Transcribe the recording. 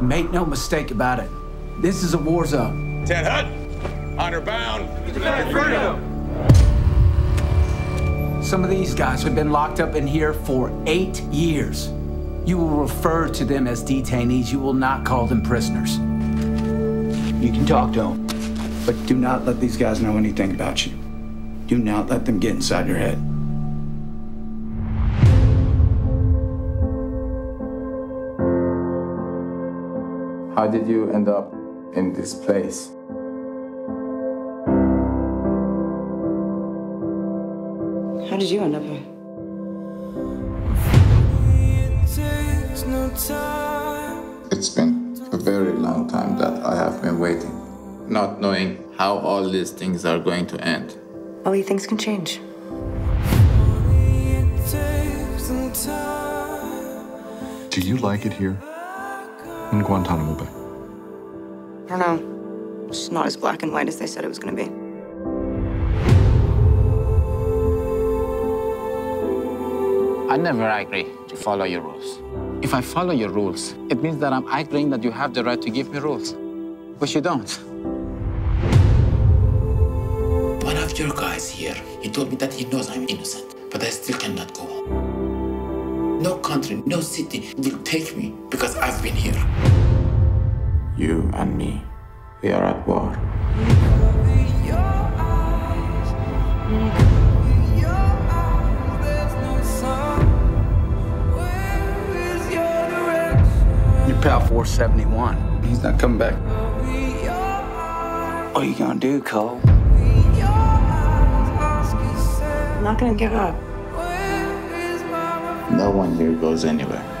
Make no mistake about it. This is a war zone. Ted Hutt, honor bound. Some of these guys have been locked up in here for eight years. You will refer to them as detainees. You will not call them prisoners. You can talk to them, but do not let these guys know anything about you. Do not let them get inside your head. How did you end up in this place? How did you end up here? It's been a very long time that I have been waiting, not knowing how all these things are going to end. Oh, Only things can change. Do you like it here? In Guantanamo Bay? I don't know. It's not as black and white as they said it was going to be. I never agree to follow your rules. If I follow your rules, it means that I'm agreeing that you have the right to give me rules, which you don't. One of your guys here, he told me that he knows I'm innocent, but I still cannot go home. No country, no city will take me because I've been here. You and me, we are at war. Your pal 471. He's not coming back. What are you gonna do, Cole? I'm not going to give up. No one here goes anywhere.